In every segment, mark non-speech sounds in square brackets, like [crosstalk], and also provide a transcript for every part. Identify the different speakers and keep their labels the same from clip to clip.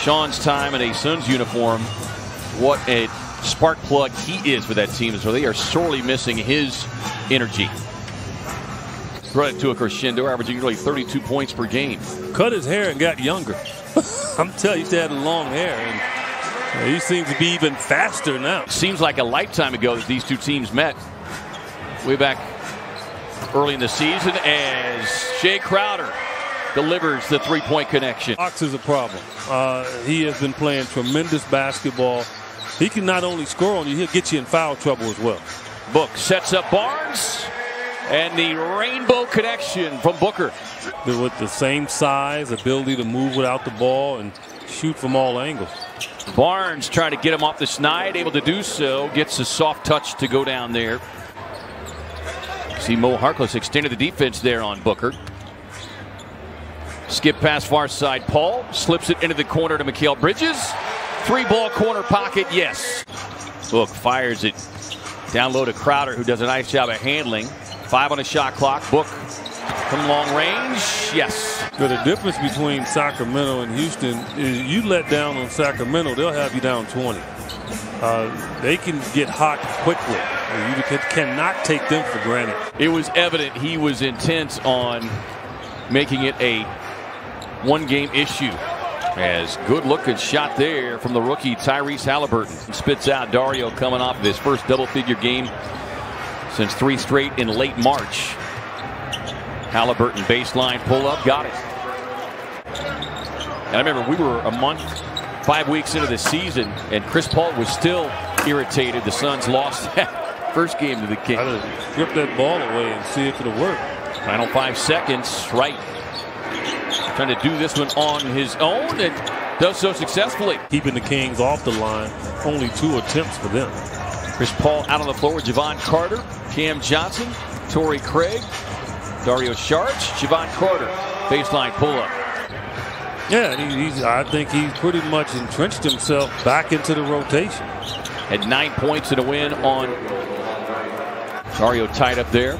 Speaker 1: Richaun's time in a Suns uniform, what a spark plug he is for that team. So they are sorely missing his energy. Brought it to a crescendo, averaging nearly 32 points per game.
Speaker 2: Cut his hair and got younger. [laughs] I'm telling you, he had long hair. And he seems to be even faster now.
Speaker 1: Seems like a lifetime ago that these two teams met. Way back early in the season as Jae Crowder delivers the three-point connection.
Speaker 2: Fox is a problem. Uh, he has been playing tremendous basketball. He can not only score on you, he'll get you in foul trouble as well.
Speaker 1: Book sets up Barnes. And the rainbow connection from Booker.
Speaker 2: With the same size, ability to move without the ball and shoot from all angles.
Speaker 1: Barnes trying to get him off the snide, able to do so. Gets a soft touch to go down there. See Mo Harkless extended the defense there on Booker. Skip past far side. Paul slips it into the corner to Mikal Bridges. Three ball corner pocket, yes. Book fires it down low to Crowder, who does a nice job of handling. Five on the shot clock. Book from long range. Yes.
Speaker 2: But the difference between Sacramento and Houston is you let down on Sacramento, they'll have you down 20. Uh, they can get hot quickly. You cannot take them for granted.
Speaker 1: It was evident he was intent on making it a one game issue. As good looking shot there from the rookie Tyrese Halliburton. Spits out Dario coming off of his first double figure game since three straight in late March. Halliburton baseline pull up, got it. And I remember we were a month, five weeks into the season, and Chris Paul was still irritated. The Suns lost [laughs] that first game to the Kings.
Speaker 2: Rip that ball away and see if it'll work.
Speaker 1: Final five seconds, right. Trying to do this one on his own and does so successfully.
Speaker 2: Keeping the Kings off the line, only two attempts for them.
Speaker 1: Chris Paul out on the floor with Jevon Carter, Cam Johnson, Torrey Craig, Dario Saric, Jevon Carter. Baseline pull up.
Speaker 2: Yeah, he's, I think he's pretty much entrenched himself back into the rotation.
Speaker 1: Had nine points in a win on Dario tied up there.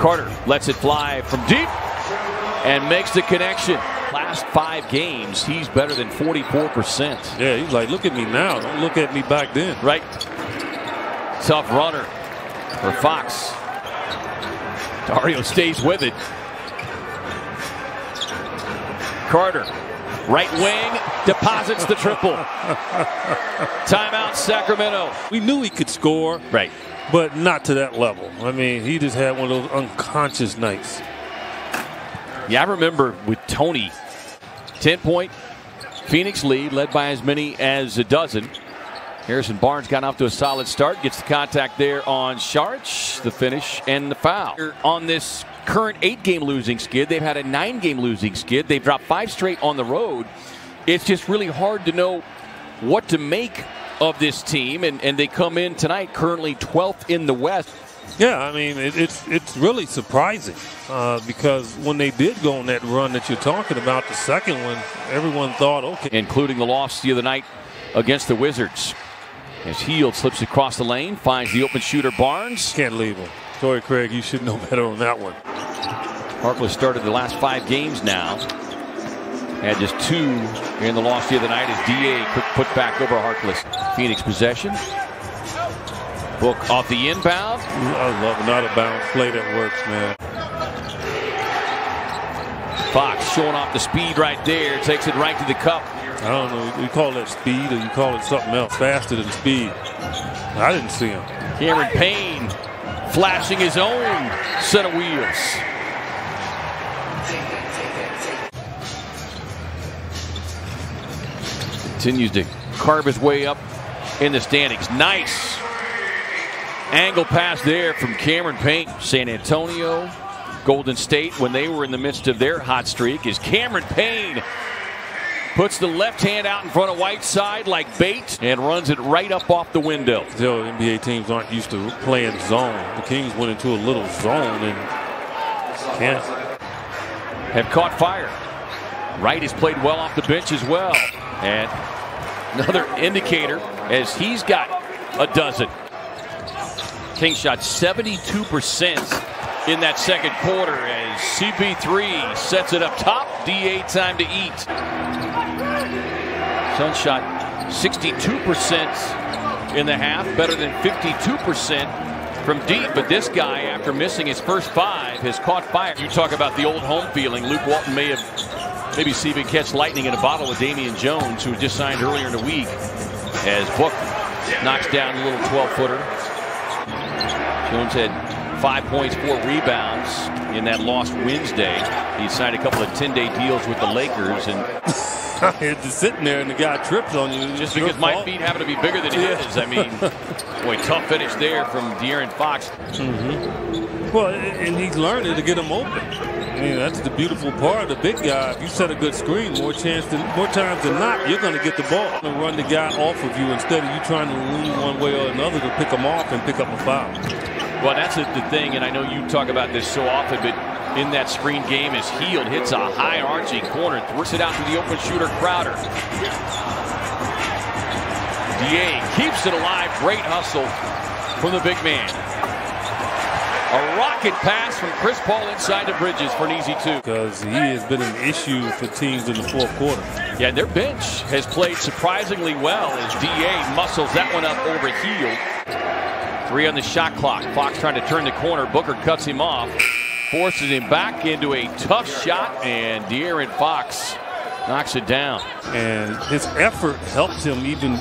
Speaker 1: Carter lets it fly from deep and makes the connection. Last five games, he's better than 44%.
Speaker 2: Yeah, he's like, look at me now. Don't look at me back then.
Speaker 1: Right. Tough runner for Fox. Dario stays with it. Carter, right wing, deposits the triple. Timeout, Sacramento.
Speaker 2: We knew he could score.
Speaker 1: Right.
Speaker 2: But not to that level. I mean, he just had one of those unconscious nights.
Speaker 1: Yeah, I remember with Tony, 10 point Phoenix lead, led by as many as a dozen. Harrison Barnes got off to a solid start, gets the contact there on Saric, the finish, and the foul. On this current eight game losing skid, they've had a nine game losing skid. They've dropped five straight on the road. It's just really hard to know what to make of this team, and, and they come in tonight currently 12th in the West.
Speaker 2: Yeah, I mean, it, it's it's really surprising uh, because when they did go on that run that you're talking about, the second one, everyone thought, okay.
Speaker 1: Including the loss the other night against the Wizards. As Hield slips across the lane, finds the open shooter Barnes.
Speaker 2: Can't leave him. Torrey Craig, you should know better on that one.
Speaker 1: Harkless started the last five games now. Had just two in the loss the other night as DA quick put back over Harkless. Phoenix possession. Book off the inbound.
Speaker 2: I love not a bounce play that works, man.
Speaker 1: Fox showing off the speed right there. Takes it right to the cup.
Speaker 2: I don't know. You call that speed or you call it something else. Faster than speed. I didn't see him.
Speaker 1: Cameron Payne flashing his own set of wheels. Continues to carve his way up in the standings. Nice angle pass there from Cameron Payne. San Antonio, Golden State, when they were in the midst of their hot streak, is Cameron Payne puts the left hand out in front of Whiteside like bait and runs it right up off the window.
Speaker 2: Still, NBA teams aren't used to playing zone. The Kings went into a little zone and can't.
Speaker 1: Have caught fire. Wright has played well off the bench as well. And another indicator as he's got a dozen. King shot 72% in that second quarter as CP3 sets it up top. DA time to eat. Sun shot 62% in the half, better than 52% from deep. But this guy, after missing his first five, has caught fire. You talk about the old home feeling. Luke Walton may have maybe see if he catch lightning in a bottle with Damian Jones, who just signed earlier in the week, as Book knocks down the little 12-footer. Jones had five points, four rebounds in that lost Wednesday. He signed a couple of 10-day deals with the Lakers, and [laughs]
Speaker 2: just sitting there and the guy trips on you.
Speaker 1: Just because my fault. feet happen to be bigger than yeah. his. I mean, [laughs] boy, tough finish there from De'Aaron Fox.
Speaker 2: Mm-hmm. Well, and he's learning to get him open. Mean, that's the beautiful part. Of the big guy, if you set a good screen, more chance than more times than not, you're going to get the ball and run the guy off of you instead of you trying to lean one way or another to pick him off and pick up a foul.
Speaker 1: Well, that's the thing, and I know you talk about this so often, but in that screen game is Hield hits a high arching corner, throws it out to the open shooter Crowder. DA keeps it alive. Great hustle from the big man. A rocket pass from Chris Paul inside to Bridges for an easy two.
Speaker 2: Because he has been an issue for teams in the fourth quarter.
Speaker 1: Yeah, their bench has played surprisingly well as DA muscles that one up over Hield. Three on the shot clock. Fox trying to turn the corner. Booker cuts him off forces him back into a tough shot, and De'Aaron Fox knocks it down.
Speaker 2: And his effort helps him even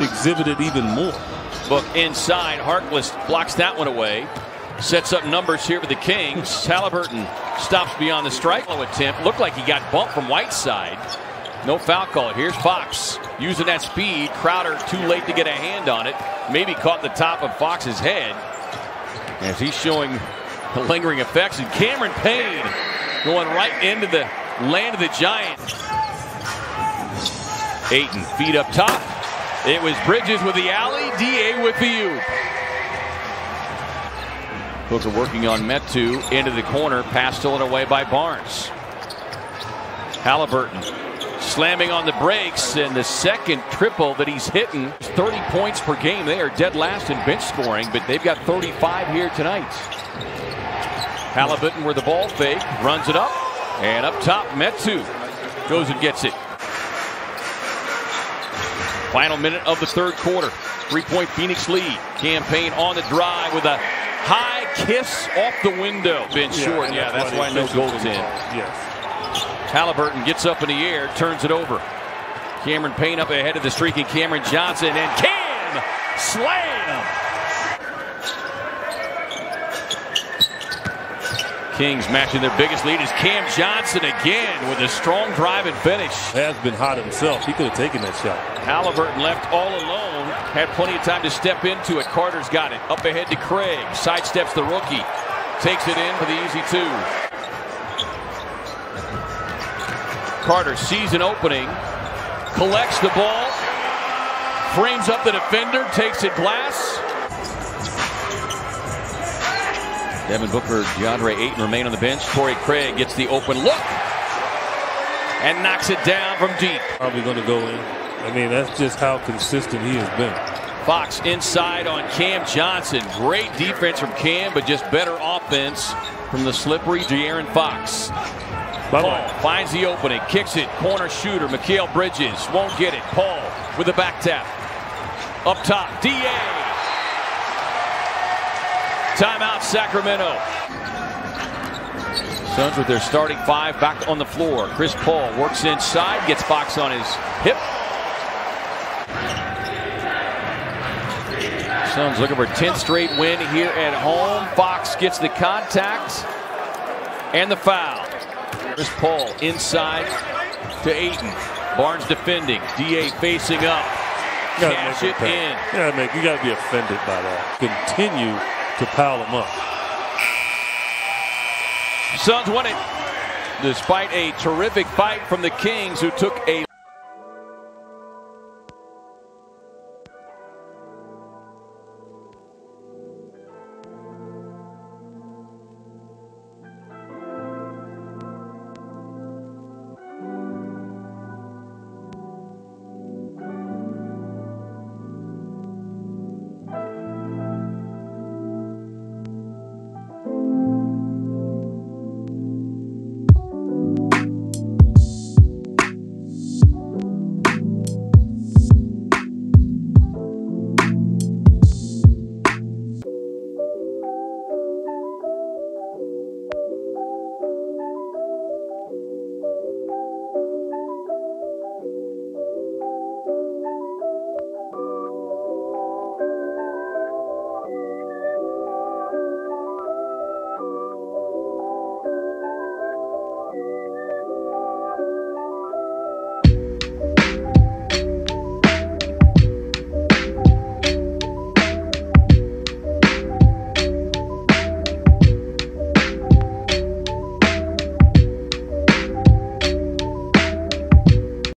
Speaker 2: exhibit it even more.
Speaker 1: Book inside. Harkless blocks that one away. Sets up numbers here for the Kings. Halliburton stops beyond the strike Low attempt. Looked like he got bumped from Whiteside. No foul call. Here's Fox using that speed. Crowder too late to get a hand on it. Maybe caught the top of Fox's head. As he's showing the lingering effects. And Cameron Payne going right into the land of the Giants. Ayton feet up top. It was Bridges with the alley, DA with the U. Booker working on Metu into the corner, pass stolen away by Barnes. Halliburton slamming on the brakes and the second triple that he's hitting 30 points per game they are dead last in bench scoring but they've got 35 here tonight Halliburton where the ball fake, runs it up, and up top, Metu goes and gets it. Final minute of the third quarter. Three-point Phoenix lead. Cam Payne on the drive with a high kiss off the window. Been yeah, short. Yeah, that's, that's why, no goals in.
Speaker 2: Yes.
Speaker 1: Halliburton gets up in the air, turns it over. Cameron Payne up ahead of the streaking Cameron Johnson, and Cam slam Kings matching their biggest lead is Cam Johnson again with a strong drive and finish.
Speaker 2: Has been hot himself. He could have taken that shot.
Speaker 1: Halliburton left all alone. Had plenty of time to step into it. Carter's got it. Up ahead to Craig. Sidesteps the rookie. Takes it in for the easy two. Carter sees an opening. Collects the ball. Frames up the defender. Takes it glass. Devin Booker, DeAndre Ayton remain on the bench. Torrey Craig gets the open look and knocks it down from deep.
Speaker 2: Probably going to go in. I mean, that's just how consistent he has been.
Speaker 1: Fox inside on Cam Johnson. Great defense from Cam, but just better offense from the slippery De'Aaron Fox. Paul finds the opening, kicks it, corner shooter, Mikal Bridges won't get it. Paul with a back tap. Up top, DA Timeout, Sacramento. Suns with their starting five back on the floor. Chris Paul works inside, gets Fox on his hip. Suns looking for 10th straight win here at home. Fox gets the contact and the foul. Chris Paul inside to Ayton. Barnes defending. DA facing up. Cash it in.
Speaker 2: Yeah, man, you got to be offended by that. Continue to pile them up.
Speaker 1: Suns won it despite a terrific fight from the Kings who took a